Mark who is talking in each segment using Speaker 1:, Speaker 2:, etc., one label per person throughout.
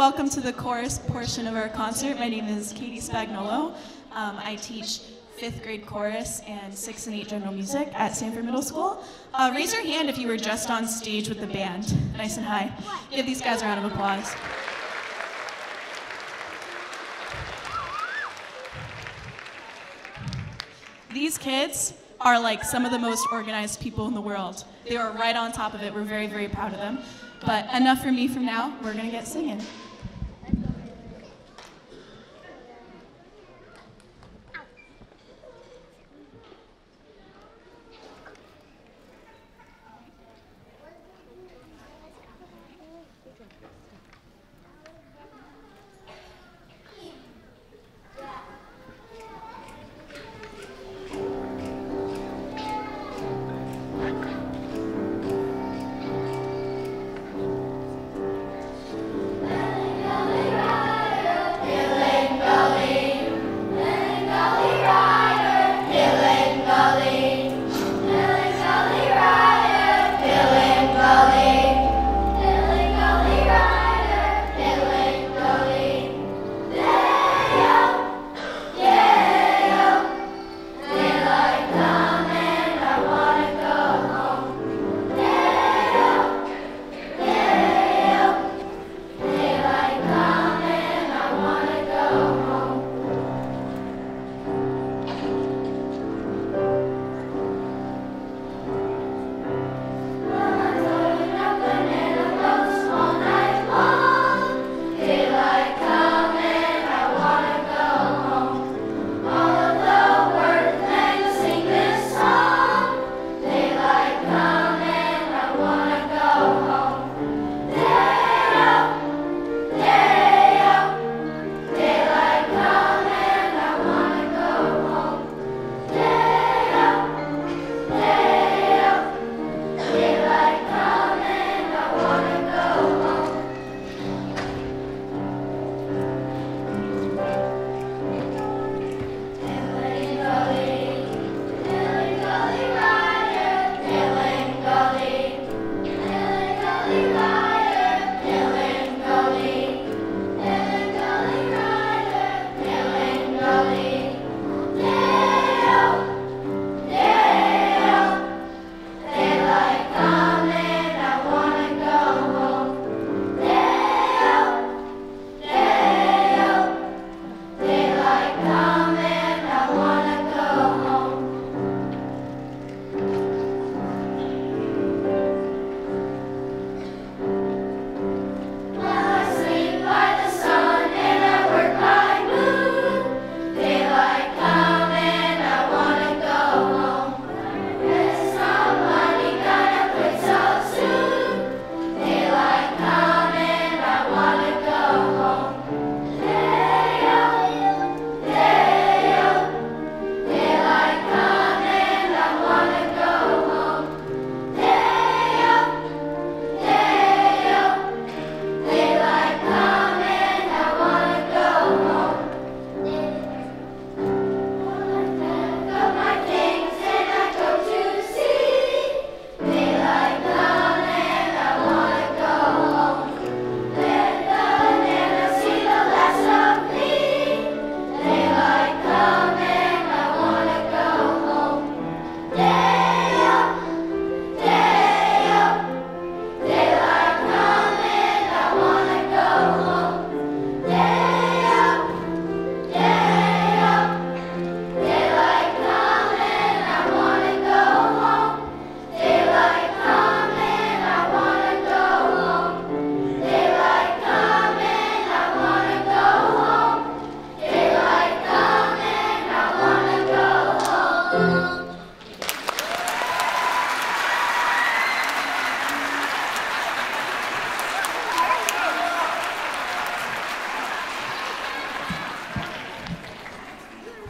Speaker 1: welcome to the chorus portion of our concert. My name is Katie Spagnolo. Um, I teach fifth grade chorus and sixth and eighth general music at Sanford Middle School. Uh, raise your hand if you were just on stage with the band, nice and high. Give these guys a round of applause. These kids are like some of the most organized people in the world. They are right on top of it. We're very, very proud of them. But enough for me from now. We're going to get singing.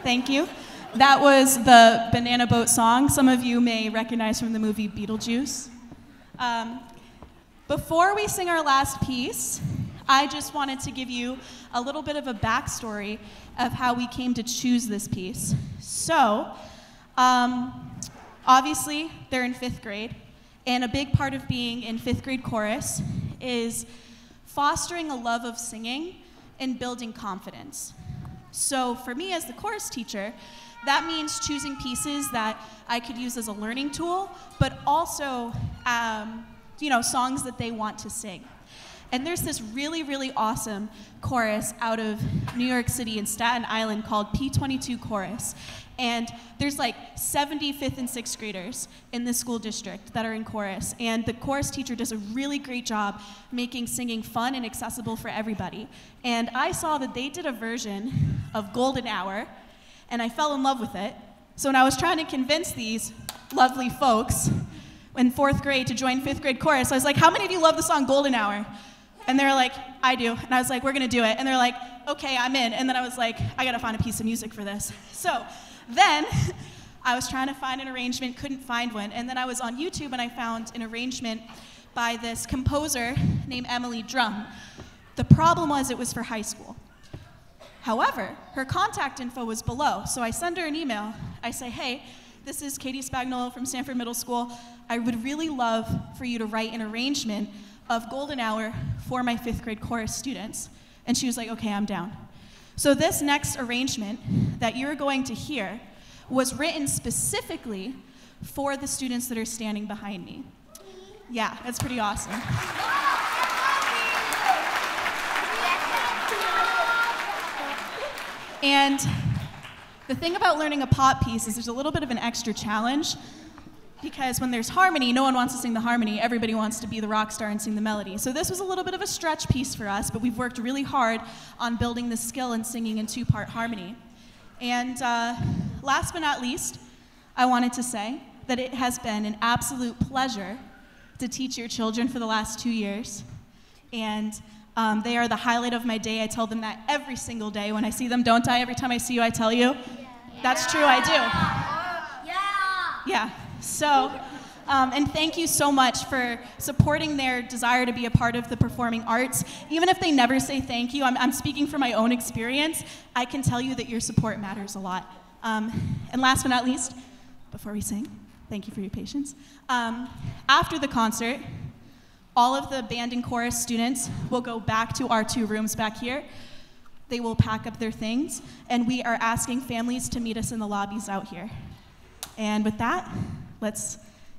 Speaker 1: Thank you. That was the Banana Boat song. Some of you may recognize from the movie Beetlejuice. Um, before we sing our last piece, I just wanted to give you a little bit of a backstory of how we came to choose this piece. So, um, obviously, they're in fifth grade, and a big part of being in fifth grade chorus is
Speaker 2: fostering a love of singing and building confidence. So, for me as the chorus teacher, that means choosing pieces that I could use as a learning tool, but also, um, you know, songs that they want to sing. And there's this really, really awesome chorus out of New York City and Staten Island called PS22 Chorus. And there's like 75th and sixth graders in the school district that are in chorus. And the chorus teacher does a really great job making singing fun and accessible for everybody. And I saw that they did a version of Golden Hour, and I fell in love with it. So when I was trying to convince these lovely folks in fourth grade to join fifth grade chorus, I was like, How many of you love the song Golden Hour? And they were like, I do. And I was like, We're gonna do it. And they're like, Okay, I'm in. And then I was like, I gotta find a piece of music for this. So then I was trying to find an arrangement, couldn't find one. And then I was on YouTube and I found an arrangement by this composer named Emily Drum. The problem was it was for high school. However, her contact info was below, so I send her an email. I say, hey, this is Katie Spagnuolo from Sanford Middle School. I would really love for you to write an arrangement of Golden Hour for my fifth grade chorus students. And she was like, okay, I'm down. So, this next arrangement that you're going to hear was written specifically for the students that are standing behind me. Yeah, that's pretty awesome. And the thing about learning a pop piece is there's a little bit of an extra challenge because when there's harmony, no one wants to sing the harmony. Everybody wants to be the rock star and sing the melody. So this was a little bit of a stretch piece for us, but we've worked really hard on building the skill in singing in two part harmony. And uh, last but not least, I wanted to say that it has been an absolute pleasure to teach your children for the last two years. And um, they are the highlight of my day. I tell them that every single day when I see them, don't I? Every time I see you, I tell you. Yeah. That's true, I do. Yeah. Yeah. So, um, and thank you so much for supporting their desire to be a part of the performing arts. Even if they never say thank you, I'm, I'm speaking from my own experience. I can tell you that your support matters a lot. Um, and last but not least, before we sing, thank you for your patience. Um, after the concert, all of the band and chorus students will go back to our two rooms back here. They will pack up their things, and we are asking families to meet us in the lobbies out here. And with that, let's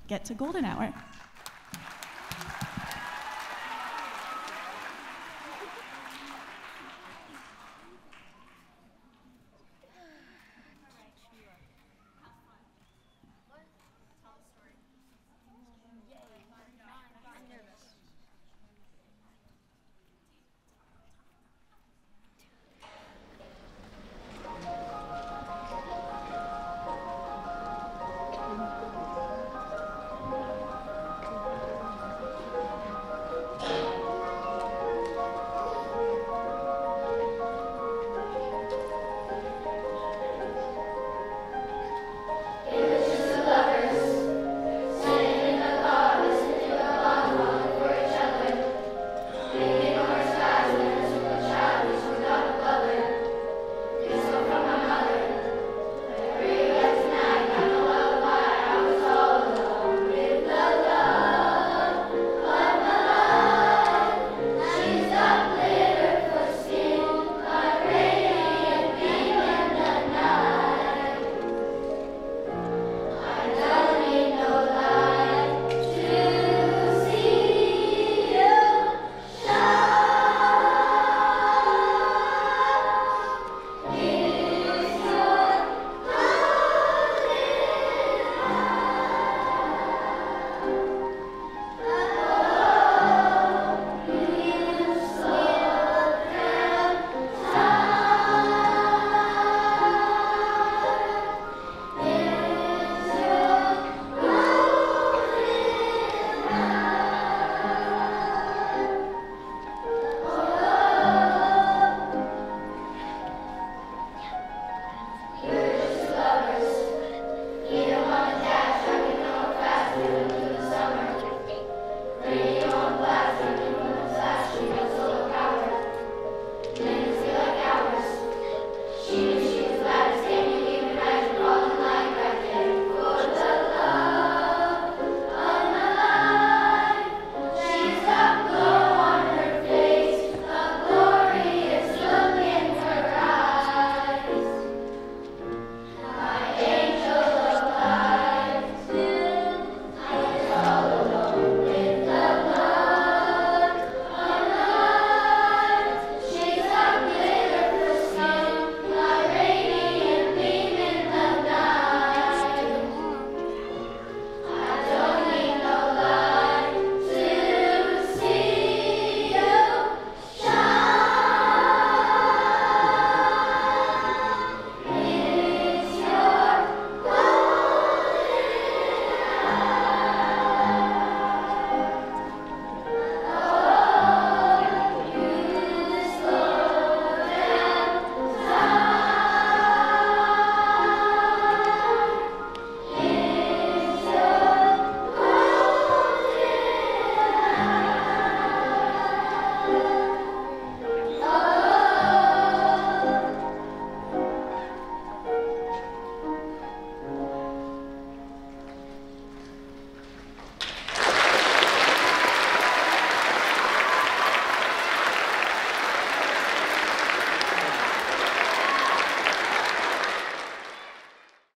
Speaker 2: get to golden hour.